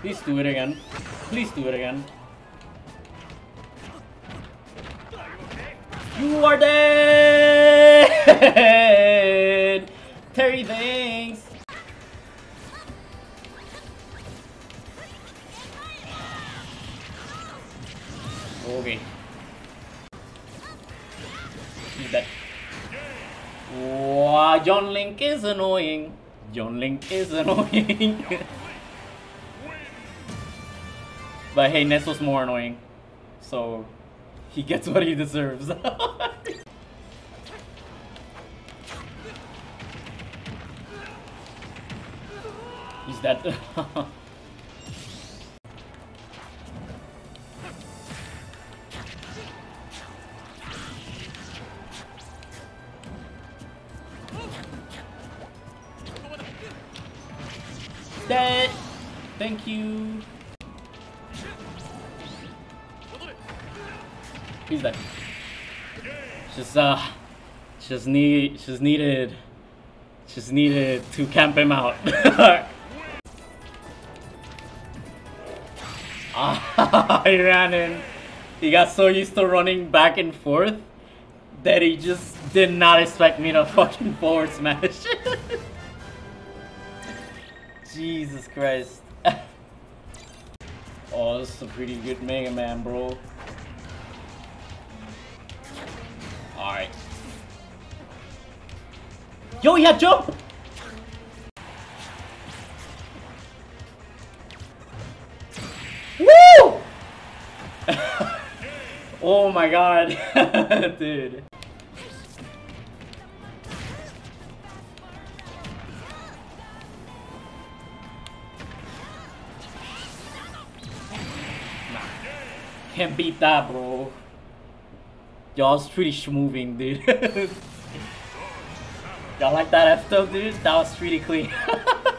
Please do it again. Please do it again. You are dead! Terry, thanks! Okay. He's dead. Wow, Young Link is annoying. Young Link is annoying. but hey, Nesso's more annoying. So, he gets what he deserves. He's dead. Dead. Thank you. He's dead. Just uh, just need, just needed, just needed to camp him out. ah, he ran in. He got so used to running back and forth that he just did not expect me to fucking forward smash. Jesus Christ. oh, this is a pretty good Mega Man, bro. Alright. Yo, yeah, jump! Woo! oh my god, dude. Can't beat that, bro. Y'all's pretty schmoving, dude. Y'all like that F dude? That was pretty clean.